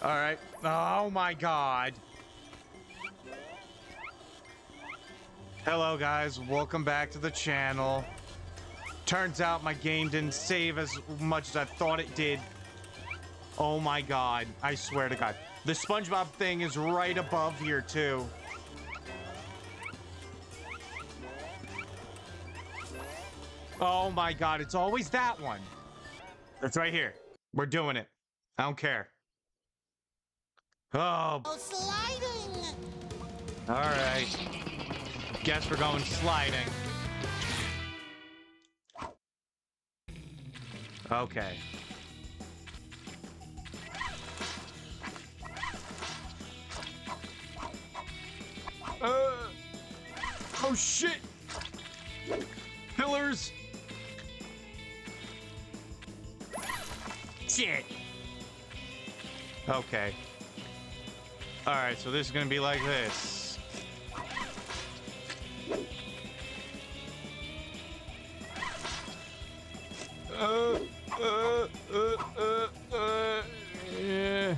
All right. Oh my god. Hello guys, welcome back to the channel. Turns out my game didn't save as much as I thought it did. Oh my god, I swear to god. The SpongeBob thing is right above here too. Oh my god, it's always that one. It's right here. We're doing it. I don't care. Oh, Oh, sliding! all right. Guess we're going sliding. Okay. Uh, oh shit! Pillars! Shit! Okay. Alright, so this is gonna be like this. Uh, uh, uh, uh, yeah.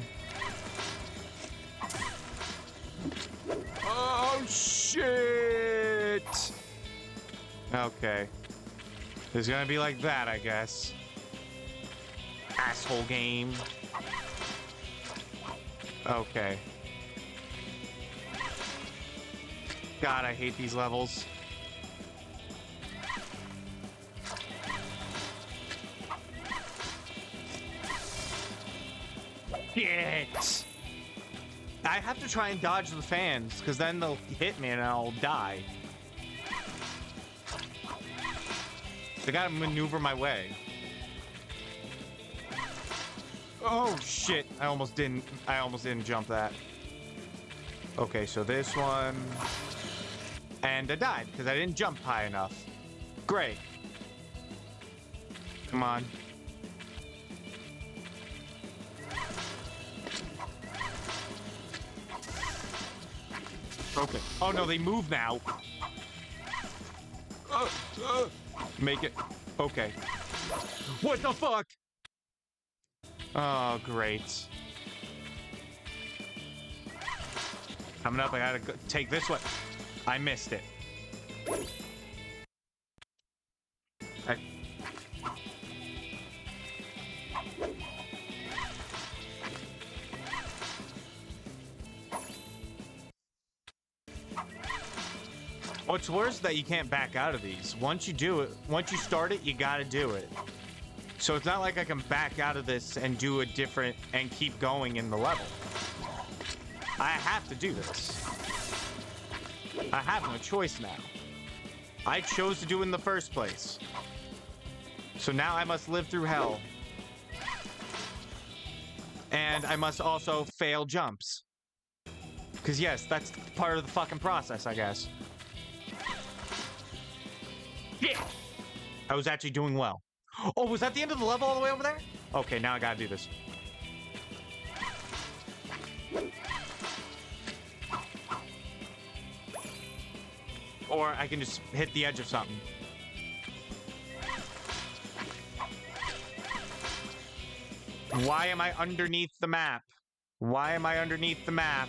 Oh, shit! Okay. It's gonna be like that, I guess. Asshole game. Okay. God, I hate these levels. Shit! I have to try and dodge the fans, because then they'll hit me and I'll die. I gotta maneuver my way. Oh shit! I almost didn't. I almost didn't jump that. Okay, so this one, and I died because I didn't jump high enough. Great. Come on. Okay. Oh no, they move now. Make it. Okay. What the fuck? Oh, great. Coming up, I gotta go take this one. I missed it. I... What's worse is that you can't back out of these. Once you do it, once you start it, you gotta do it. So it's not like I can back out of this and do a different and keep going in the level. I have to do this. I have no choice now. I chose to do it in the first place. So now I must live through hell. And I must also fail jumps. Because yes, that's part of the fucking process, I guess. Yeah! I was actually doing well. Oh, was that the end of the level all the way over there? Okay, now I gotta do this. Or I can just hit the edge of something. Why am I underneath the map? Why am I underneath the map?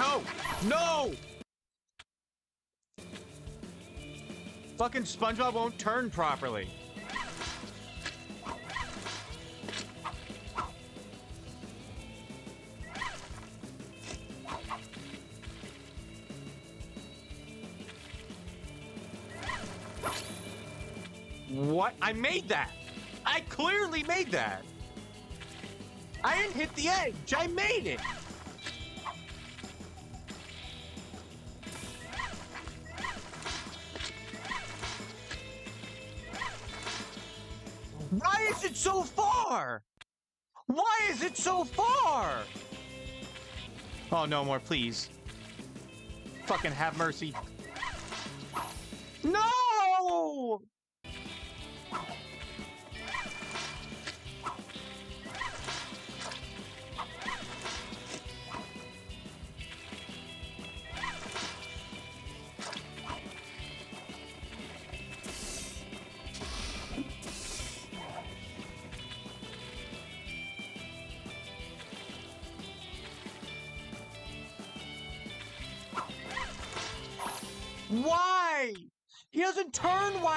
No! No! Fucking SpongeBob won't turn properly. What? I made that! I clearly made that! I didn't hit the edge! I made it! Oh, no more, please. Fucking have mercy. No!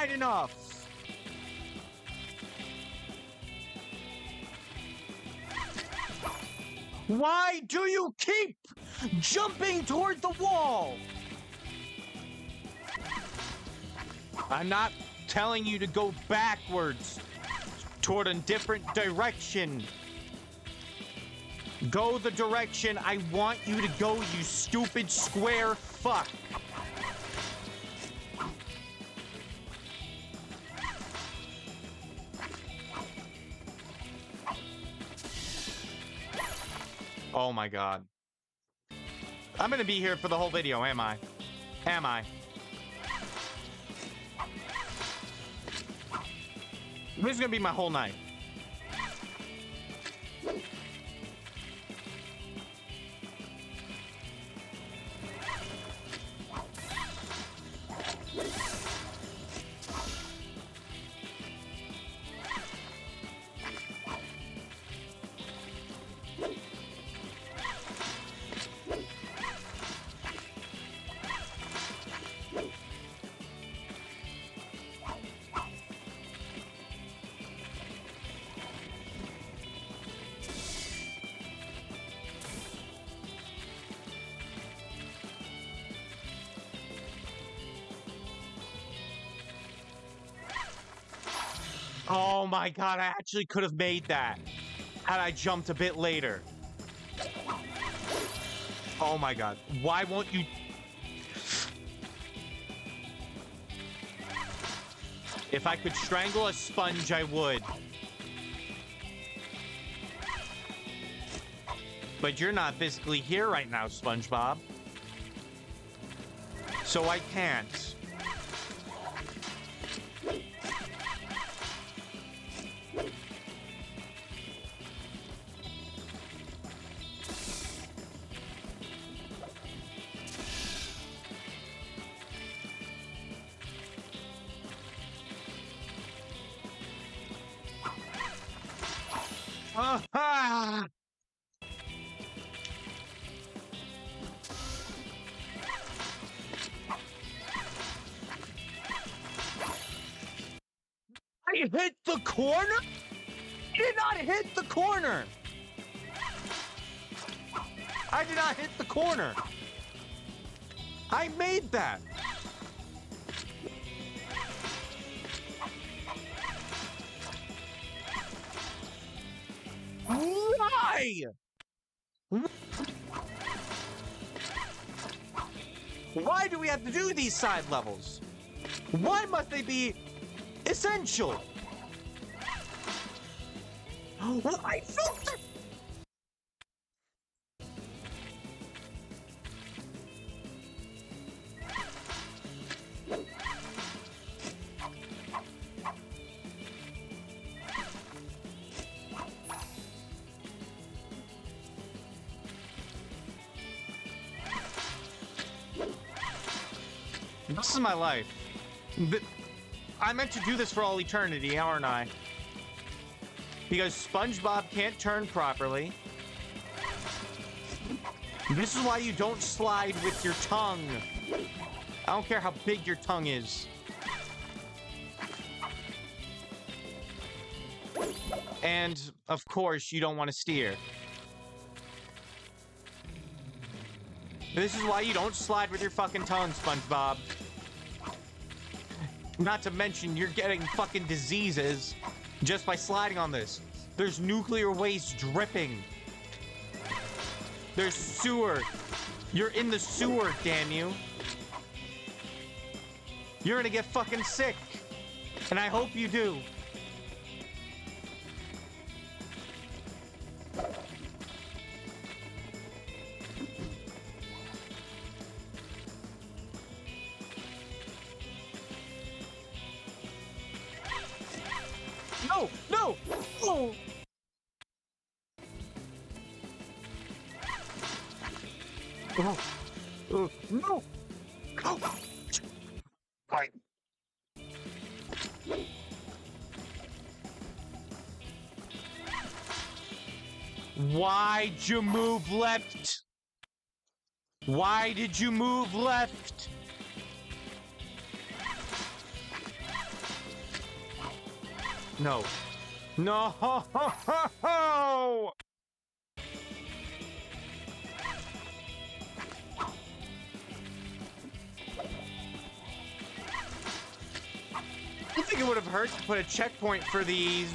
Wide enough. Why do you keep jumping toward the wall? I'm not telling you to go backwards toward a different direction. Go the direction I want you to go, you stupid square fuck. Oh my god. I'm gonna be here for the whole video, am I? Am I? This is gonna be my whole night. Oh my god, I actually could have made that had I jumped a bit later. Oh my god, why won't you... If I could strangle a sponge, I would. But you're not physically here right now, SpongeBob. So I can't. I hit the corner? I did not hit the corner! I did not hit the corner! I made that! Why? Why do we have to do these side levels? Why must they be essential? Well, I felt This is my life. I meant to do this for all eternity, aren't I? Because SpongeBob can't turn properly. This is why you don't slide with your tongue. I don't care how big your tongue is. And, of course, you don't want to steer. This is why you don't slide with your fucking tongue, SpongeBob. Not to mention, you're getting fucking diseases just by sliding on this. There's nuclear waste dripping. There's sewer. You're in the sewer, damn you. You're gonna get fucking sick. And I hope you do. Oh, no! Why'd you move left? Why did you move left? No. No! it would have hurt to put a checkpoint for these.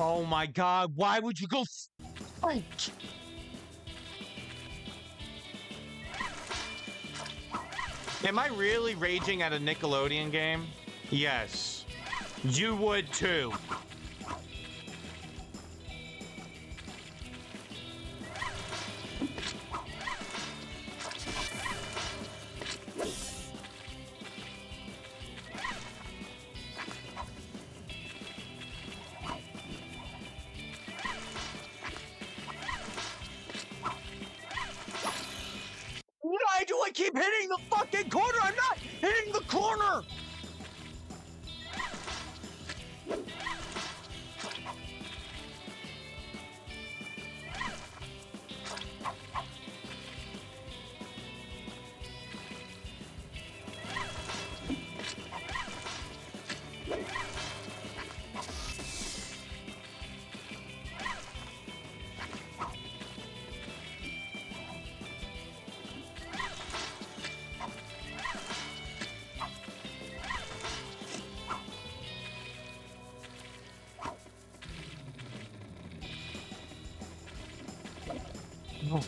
Oh my god, why would you go fight? Am I really raging at a Nickelodeon game? Yes. You would too. No.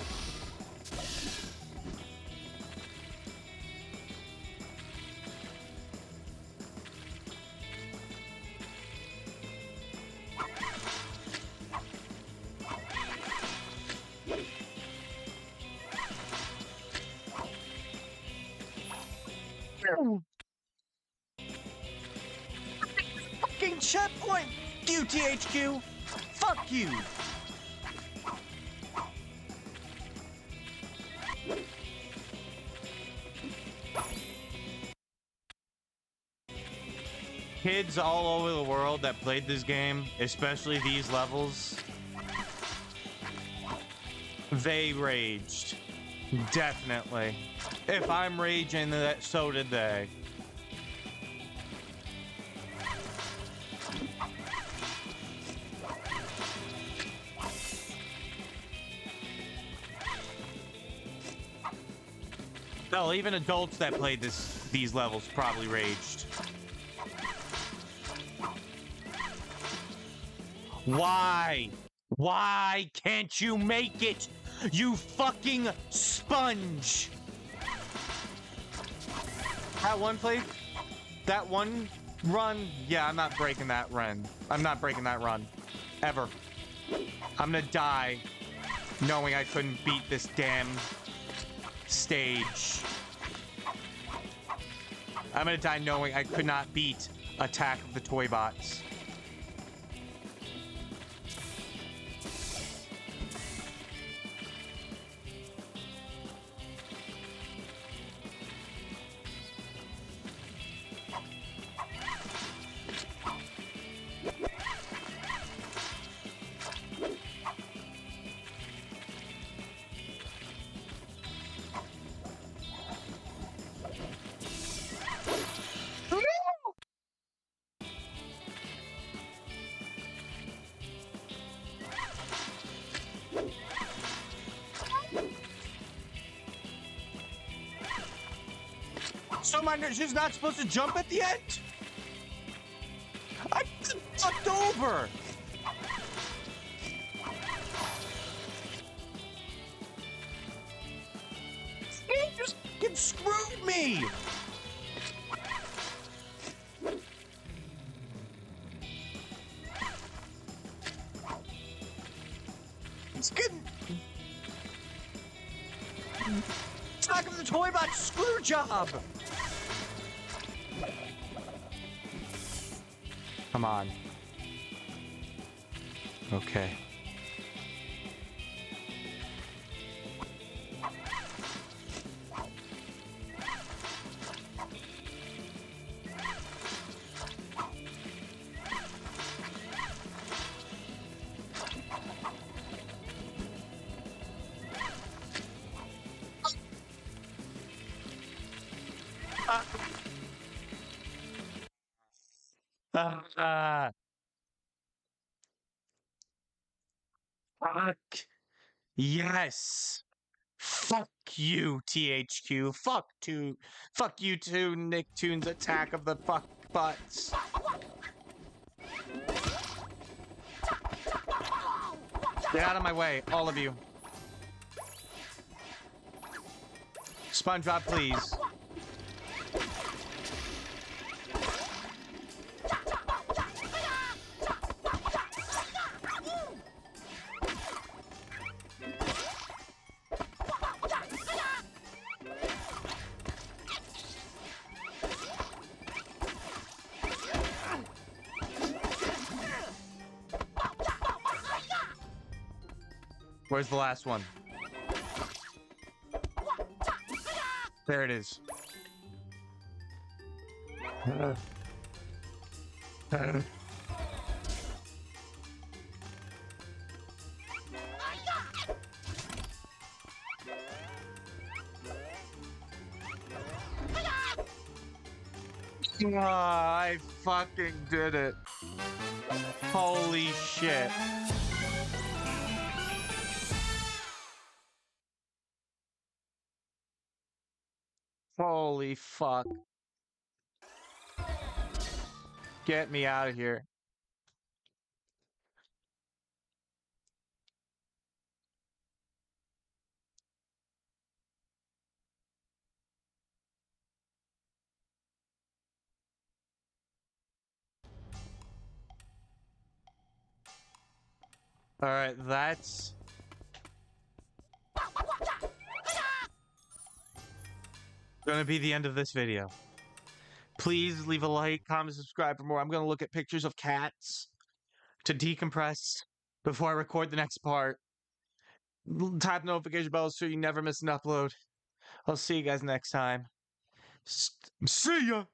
Fucking checkpoint, QTHQ. Fuck you. Kids all over the world that played this game, especially these levels, they raged. Definitely. If I'm raging, that so did they. Hell, even adults that played this these levels probably raged. Why? Why can't you make it? You fucking sponge! That one play, that one run, yeah, I'm not breaking that run. I'm not breaking that run. Ever. I'm gonna die knowing I couldn't beat this damn stage. I'm gonna die knowing I could not beat Attack of the Toybots. So my she's not supposed to jump at the end? I fucked over. You just fucking screwed me. It's getting Attack of the Toybot screw job. Come on. Okay. Fuck. Yes. Fuck you, THQ. Fuck to fuck you too, Nicktoons attack of the fuck butts. Get out of my way, all of you. SpongeBob, please. Where's the last one? There it is. Ah, I fucking did it. Holy shit. Fuck. Get me out of here. All right, that's gonna be the end of this video. Please leave a like, comment, subscribe for more. I'm gonna look at pictures of cats to decompress before I record the next part. Tap notification bell so you never miss an upload. I'll see you guys next time. S- see ya!